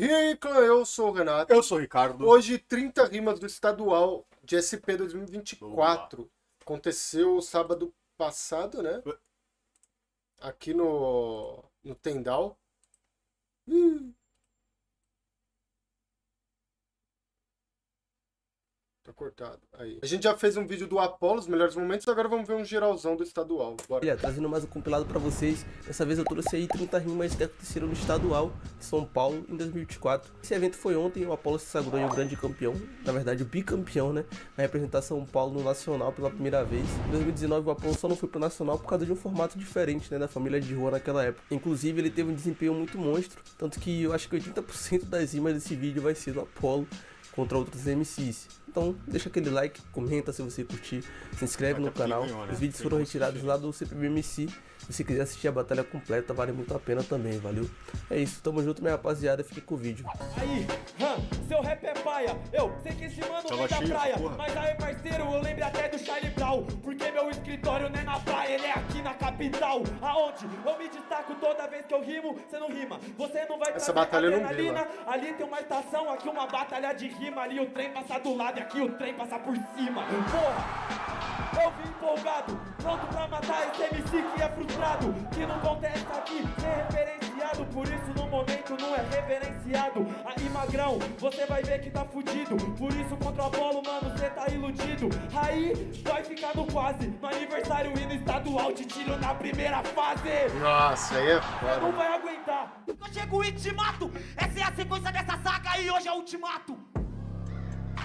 E aí, clã, eu sou o Renato. Eu sou o Ricardo. Hoje, 30 rimas do estadual de SP 2024. Aconteceu sábado passado, né? Aqui no, no Tendal. Ih. Cortado. Aí. A gente já fez um vídeo do Apollo, os melhores momentos, agora vamos ver um geralzão do estadual. Bora. Olha, trazendo mais um compilado pra vocês. Dessa vez eu trouxe aí 30 rimas que aconteceram no estadual de São Paulo em 2024. Esse evento foi ontem, o Apollo se sagrou o grande campeão, na verdade o bicampeão, né? Vai representar São Paulo no Nacional pela primeira vez. Em 2019 o Apollo só não foi pro Nacional por causa de um formato diferente, né? Da família de rua naquela época. Inclusive ele teve um desempenho muito monstro, tanto que eu acho que 80% das rimas desse vídeo vai ser do Apollo contra outros MCs. Então deixa aquele like, comenta se você curtir, se inscreve no canal. né? Os vídeos foram retirados lá do CPBMC. Se você quiser assistir a batalha completa, vale muito a pena também, valeu? É isso, tamo junto, minha rapaziada. Fique com o vídeo. Aí, hã, seu rap é paia. Eu sei que esse mano vem da praia. porra. Mas aí, parceiro, capital. Aonde eu me destaco toda vez que eu rimo, você não rima. Você não vai Essa batalha não adrenalina. Ali tem uma estação, aqui uma batalha de rima. Ali o trem passa do lado e aqui o trem passa por cima. Porra! Eu vim empolgado, pronto pra matar esse MC que é frustrado, que não contesta aqui, é reverenciado. Aí magrão, você vai ver que tá fudido, por isso contra o Apolo, mano, cê tá iludido. Aí vai ficar no quase, no aniversário e no estadual, te tiro na primeira fase. Nossa, aí é Não foda. vai aguentar. Eu chego e te mato. Essa é a sequência dessa saga e hoje é o ultimato.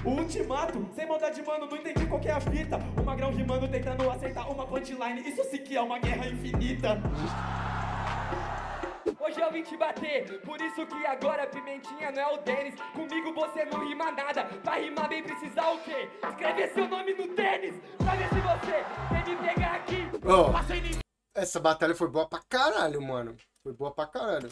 O ultimato, sem maldade, mano, não entendi qual que é a fita. O magrão rimando, tentando acertar uma punchline. Isso sim que é uma guerra infinita. Hoje eu vim te bater, por isso que agora Pimentinha não é o Denis. Comigo você não rima nada, pra rimar bem precisar o quê? Escrever seu nome no tênis, pra ver se você quer me pegar aqui. Inimigo, essa batalha foi boa pra caralho, mano. Foi boa pra caralho.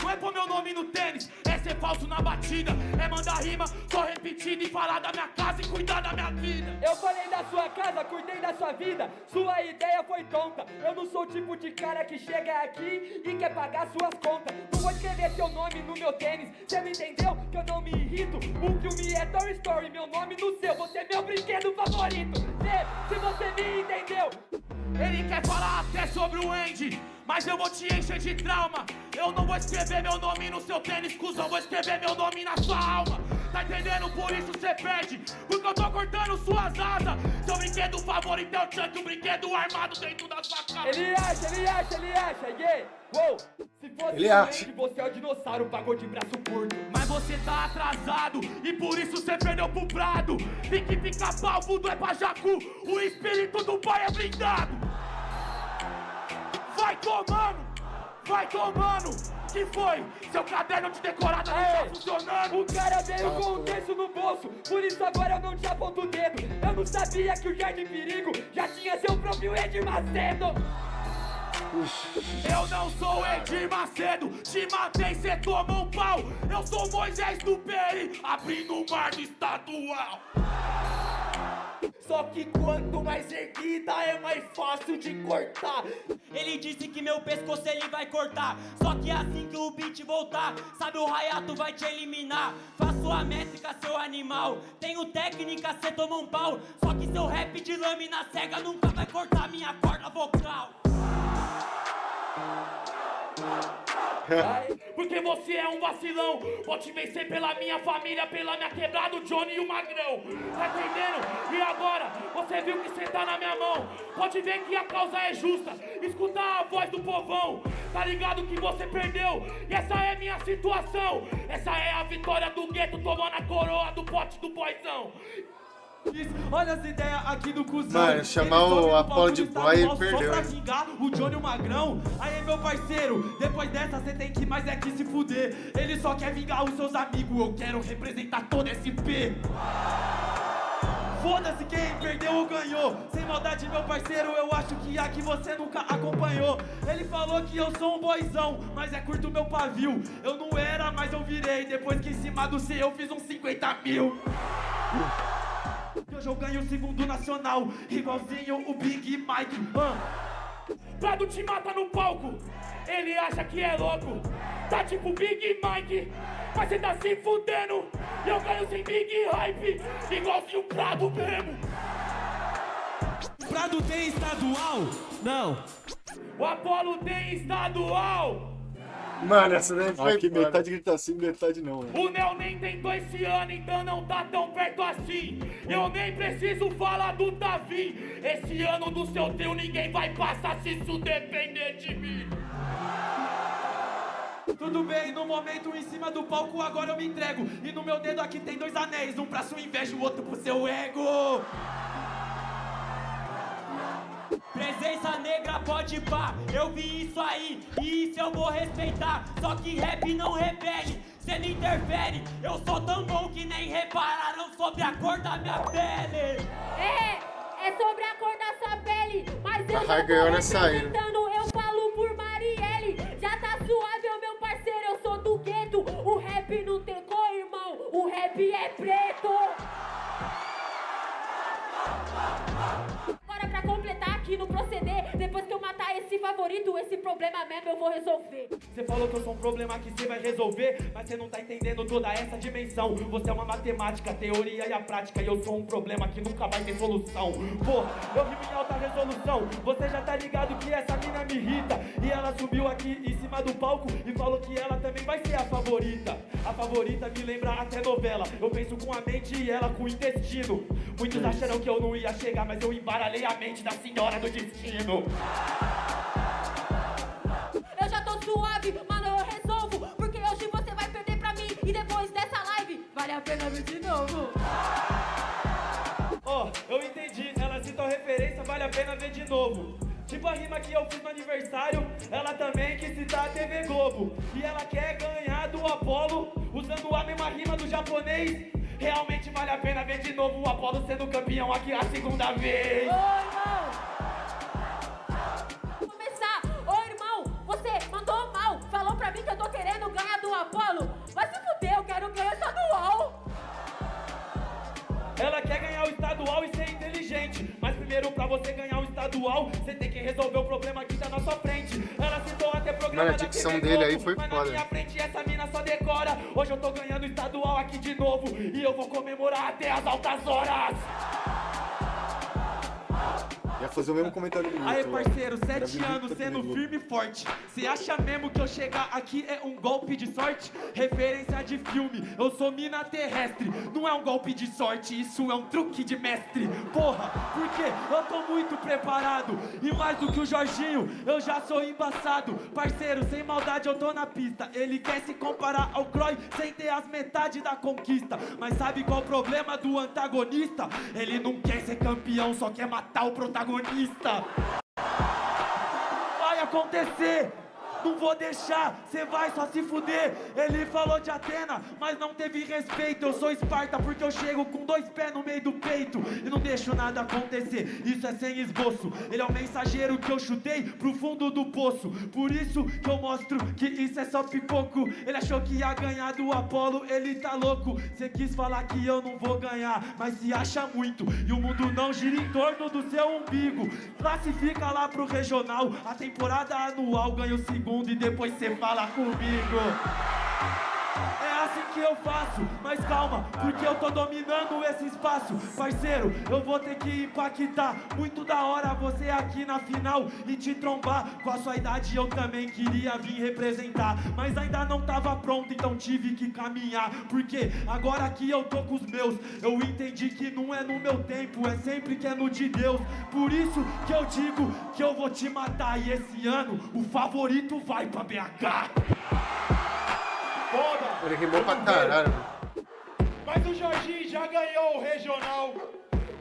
não é pôr meu nome no tênis, é ser falso na batida. É mandar rima, só repetindo e falar da minha casa e cuidar da minha vida. Eu falei da sua casa, cuidei da sua vida. Sua ideia foi tonta. Eu não sou o tipo de cara que chega aqui e quer pagar suas contas. Não vou escrever seu nome no meu tênis. Você não entendeu que eu não me irrito? O filme é Toy Story, meu nome no seu. Você é meu brinquedo favorito. Se, se você me entendeu, Ele quer falar até sobre o Andy, mas eu vou te encher de trauma. Eu não vou escrever meu nome no seu tênis, cuzão, vou escrever meu nome na sua alma. Tá entendendo? Por isso cê perde, porque eu tô cortando suas asas. Seu brinquedo favorito é o Chuck, um brinquedo armado dentro da sua casa. ele acha, ele acha, ele acha, yeah. Uou. Se fosse Ele acha. Andy, você é o dinossauro, pagou de braço curto. Mas você tá atrasado e por isso você perdeu pro Prado. Pique pica pau, mundo é pra Jacu, o espírito do pai é blindado. Vai tomando, vai tomando. Que foi? Seu caderno de decorada não tá funcionando. O cara veio com um terço no bolso, por isso agora eu não te aponto o dedo. Eu não sabia que o Jardim Perigo já tinha seu próprio Edir Macedo. Eu não sou Edir Macedo, te matei, cê tomou um pau. Eu sou Moisés do Peri, abrindo o mar do estadual. Só que quanto mais erguida é mais fácil de cortar. Ele disse que meu pescoço ele vai cortar. Só que assim que o beat voltar, sabe o Rayato vai te eliminar. Faço a métrica, seu animal. Tenho técnica, cê toma um pau. Só que seu rap de lâmina cega nunca vai cortar minha corda vocal. Porque você é um vacilão. Vou te vencer pela minha família, pela minha quebrada, o Johnny e o Magrão. Tá entendendo? E agora, você viu que você tá na minha mão. Pode ver que a causa é justa. Escutar a voz do povão. Tá ligado que você perdeu. E essa é minha situação. Essa é a vitória do gueto tomando a coroa do pote do boizão. Olha as ideias aqui do cuzão. Mano, chamar o Apollo de boy, ele perdeu, Só pra hein? xingar o Johnny o Magrão. Aí, meu parceiro, depois dessa você tem que mais é que se fuder. Ele só quer vingar os seus amigos. Eu quero representar todo esse P. Foda-se quem perdeu ou ganhou. Sem maldade, meu parceiro, eu acho que aqui você nunca acompanhou. Ele falou que eu sou um boizão, mas é curto meu pavio. Eu não era, mas eu virei. Depois que em cima do C eu fiz uns 50 mil. Hoje eu ganho o segundo nacional, igualzinho o Big Mike. Ah. Prado te mata no palco, ele acha que é louco. Tá tipo Big Mike, mas cê tá se fudendo. E eu ganho sem Big Hype, igualzinho o Prado mesmo. Prado tem estadual? Não. O Apolo tem estadual. Mano, essa daí foi Aqui metade grita assim, metade não. Né? O Nel nem tentou esse ano, então não tá tão perto assim. Eu nem preciso falar do Davi. Esse ano do seu trio ninguém vai passar se isso depender de mim. Tudo bem, no momento em cima do palco agora eu me entrego. E no meu dedo aqui tem dois anéis, um pra sua inveja e o outro pro seu ego. Presença negra pode pá, eu vi isso aí e isso eu vou respeitar. Só que rap não rebelde, cê não interfere. Eu sou tão bom que nem repararam sobre a cor da minha pele. É, é sobre a cor da sua pele. Mas eu já tô ganhou nessa aí, representando, eu falo por Marielle. Já tá suave, meu parceiro, eu sou do gueto. O rap não tem cor, irmão. O rap é preto. Aqui no proceder, depois que eu matar esse favorito, esse problema mesmo eu vou resolver. Você falou que eu sou um problema que você vai resolver, mas você não tá entendendo toda essa dimensão. Você é uma matemática, a teoria e a prática, e eu sou um problema que nunca vai ter solução. Porra, eu rimo em alta resolução. Você já tá ligado que essa mina me irrita. E ela subiu aqui em cima do palco e falou que ela também vai ser a favorita. A favorita me lembra até novela. Eu penso com a mente e ela com o intestino. Muitos acharam que eu não ia chegar, mas eu embaralhei a mente da senhora do destino. Eu já tô suave, mano, eu resolvo. Porque hoje você vai perder pra mim. E depois dessa live, vale a pena ver de novo. Ó, eu entendi, ela citou referência, vale a pena ver de novo. Tipo a rima que eu fiz no aniversário, ela também quis citar a TV Globo. E ela quer ganhar do Apollo, usando a mesma rima do japonês. Realmente vale a pena ver de novo o Apollo sendo campeão aqui a segunda vez. Do Apolo. Vai se fuder, eu quero ganhar estadual. Ela quer ganhar o estadual e ser inteligente. Mas primeiro, pra você ganhar o estadual, você tem que resolver o problema aqui da nossa frente. Ela citou até programa Mano, a da dicção TV dele aí foi mas foda. na minha frente essa mina só decora. Hoje eu tô ganhando o estadual aqui de novo. E eu vou comemorar até as altas horas. Ia fazer o mesmo comentário do Aê, parceiro, Era sete bonito anos sendo firme e forte. Cê acha mesmo que eu chegar aqui é um golpe de sorte? Referência de filme, eu sou mina terrestre. Não é um golpe de sorte, isso é um truque de mestre. Porra, porque eu tô muito preparado. E mais do que o Jorginho, eu já sou embaçado. Parceiro, sem maldade eu tô na pista. Ele quer se comparar ao Croy sem ter as metades da conquista. Mas sabe qual o problema do antagonista? Ele não quer ser campeão, só quer matar o protagonista. Vai acontecer! Não vou deixar, cê vai só se fuder. Ele falou de Atena, mas não teve respeito. Eu sou Esparta porque eu chego com dois pés no meio do peito e não deixo nada acontecer. Isso é sem esboço. Ele é o mensageiro que eu chutei pro fundo do poço. Por isso que eu mostro que isso é só pipoco. Ele achou que ia ganhar do Apolo, ele tá louco. Cê quis falar que eu não vou ganhar, mas se acha muito. E o mundo não gira em torno do seu umbigo. Classifica lá pro regional, a temporada anual ganha o segundo e depois cê fala comigo. É assim que eu faço, mas calma, porque eu tô dominando esse espaço. Parceiro, eu vou ter que impactar. Muito da hora você aqui na final e te trombar. Com a sua idade eu também queria vir representar. Mas ainda não tava pronto, então tive que caminhar. Porque agora que eu tô com os meus, eu entendi que não é no meu tempo, é sempre que é no de Deus. Por isso que eu digo que eu vou te matar. E esse ano o favorito vai pra BH. Foda! Ele rimou pra caralho. Mas o Jorginho já ganhou o regional.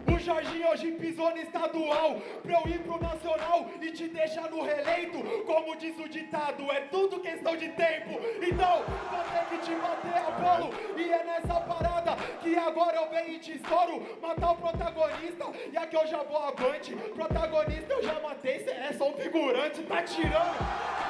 O Jorginho hoje pisou no estadual pra eu ir pro nacional e te deixar no releito. Como diz o ditado, é tudo questão de tempo. Então, vou ter que te bater a bolo. E é nessa parada que agora eu venho e te estouro. Matar o protagonista e aqui eu já vou avante. Protagonista eu já matei, cê é só um figurante, tá tirando.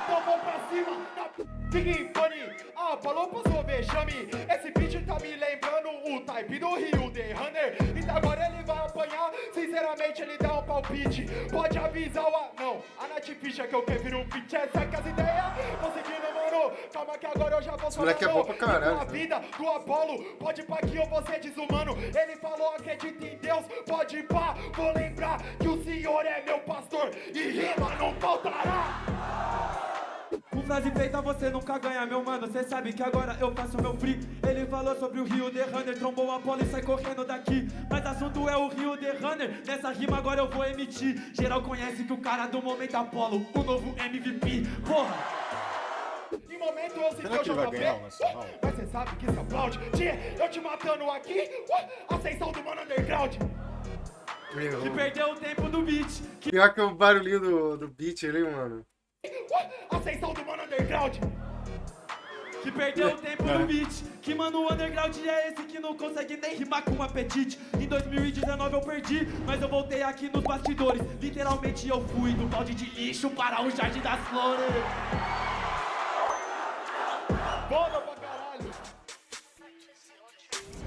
Então vou pra cima. Na... Fique funny, ah, falou passou vexame. Esse beat tá me lembrando o type do Rio The Runner. Então agora ele vai apanhar. Sinceramente, ele dá um palpite. Pode avisar o anão. A Nath ficha que eu vir um beat. Essa que as ideias. Conseguindo, mano. Calma que agora eu já vou falar. moleque é não. bom pra caralho, A vida do Apolo. Pode pá que eu vou ser desumano. Ele falou acredita em Deus. Pode pá. Vou lembrar que o Senhor é meu pastor. E rima não faltará. Frase feita você nunca ganha, meu mano. Cê sabe que agora eu faço meu free. Ele falou sobre o Rio de Runner, trombou a bola e sai correndo daqui. Mas assunto é o Rio de Runner. Nessa rima agora eu vou emitir. Geral conhece que o cara do momento Apolo, o novo MVP. Porra! Em momento eu sinto Será que eu JP. ganhar? Mas cê sabe que se aplaude. Tia, eu te matando aqui. Uh, Ascensão do mano underground. Que perdeu o tempo do beat. Que Pior que o barulhinho do, do beat ali, mano. Ascensão do mano underground. Que perdeu o tempo do beat. Que mano, o underground é esse que não consegue nem rimar com apetite. Em 2019 eu perdi, mas eu voltei aqui nos bastidores. Literalmente eu fui do balde de lixo para o jardim das flores. Boa pra caralho.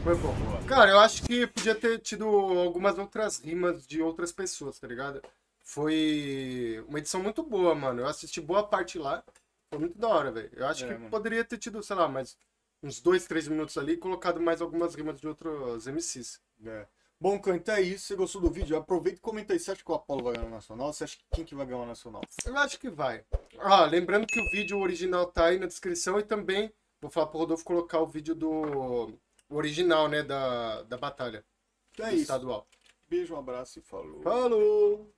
Foi bom. Cara, eu acho que podia ter tido algumas outras rimas de outras pessoas, tá ligado? Foi uma edição muito boa, mano. Eu assisti boa parte lá. Foi muito da hora, velho. Eu acho É, que mano. poderia ter tido, sei lá, mais uns dois, três minutos ali e colocado mais algumas rimas de outros MCs. É. Bom, Canta, é isso. Você gostou do vídeo? Aproveita e comenta aí. Você acha que o Apollo vai ganhar o Nacional? Você acha que quem que vai ganhar o Nacional? Eu acho que vai. Ah, lembrando que o vídeo original tá aí na descrição e também vou falar pro Rodolfo colocar o vídeo do o original, né, da, da batalha É isso. estadual. Beijo, um abraço e falou. Falou!